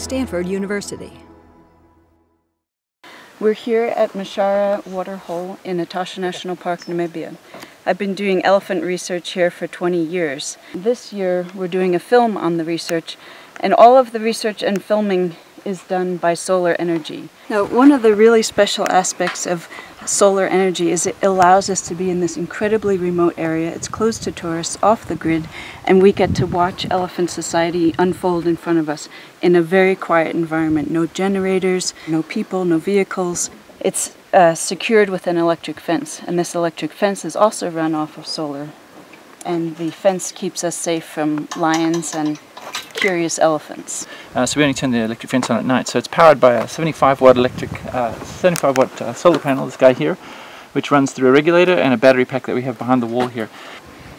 Stanford University. We're here at Mushara Waterhole in Etosha National Park, Namibia. I've been doing elephant research here for 20 years. This year we're doing a film on the research and all of the research and filming is done by solar energy. Now, one of the really special aspects of solar energy is it allows us to be in this incredibly remote area. It's close to tourists, off the grid, and we get to watch elephant society unfold in front of us in a very quiet environment. No generators, no people, no vehicles. It's uh, secured with an electric fence, and this electric fence is also run off of solar. And the fence keeps us safe from lions and curious elephants. Uh, so we only turn the electric fence on at night. So it's powered by a 75 watt electric, uh, 75 watt uh, solar panel, this guy here, which runs through a regulator and a battery pack that we have behind the wall here.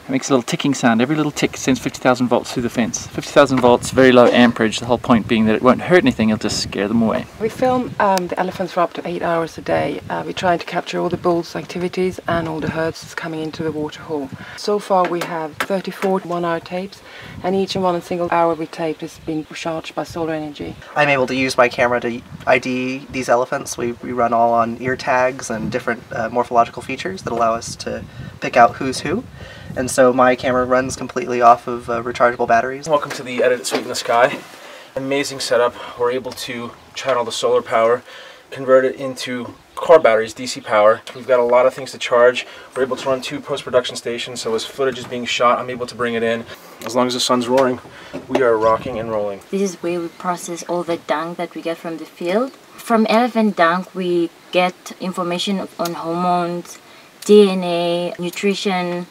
It makes a little ticking sound. Every little tick sends 50,000 volts through the fence. 50,000 volts, very low amperage, the whole point being that it won't hurt anything, it'll just scare them away. We film um, the elephants for up to eight hours a day. Uh, we're trying to capture all the bulls' activities and all the herds that's coming into the waterhole. So far we have 34 one-hour tapes and each and one single hour we tape is being charged by solar energy. I'm able to use my camera to ID these elephants. We, we run all on ear tags and different uh, morphological features that allow us to pick out who's who and so my camera runs completely off of uh, rechargeable batteries. Welcome to the Edit Suite in the Sky. Amazing setup. We're able to channel the solar power, convert it into car batteries, DC power. We've got a lot of things to charge. We're able to run two post-production stations, so as footage is being shot, I'm able to bring it in. As long as the sun's roaring, we are rocking and rolling. This is where we process all the dung that we get from the field. From elephant dung, we get information on hormones, DNA, nutrition,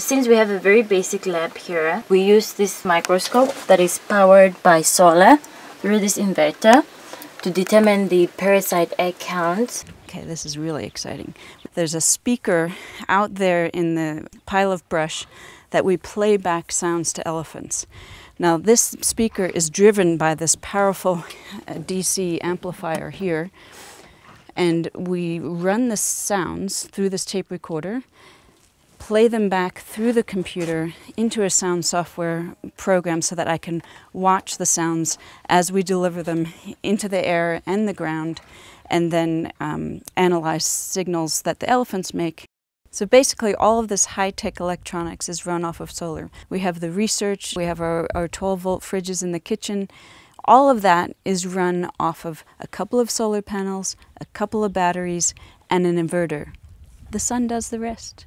since we have a very basic lab here, we use this microscope that is powered by solar through this inverter to determine the parasite egg count. Okay, this is really exciting. There's a speaker out there in the pile of brush that we play back sounds to elephants. Now, this speaker is driven by this powerful uh, DC amplifier here, and we run the sounds through this tape recorder play them back through the computer into a sound software program so that I can watch the sounds as we deliver them into the air and the ground and then um, analyze signals that the elephants make. So basically all of this high-tech electronics is run off of solar. We have the research, we have our, our 12 volt fridges in the kitchen. All of that is run off of a couple of solar panels, a couple of batteries, and an inverter. The sun does the rest.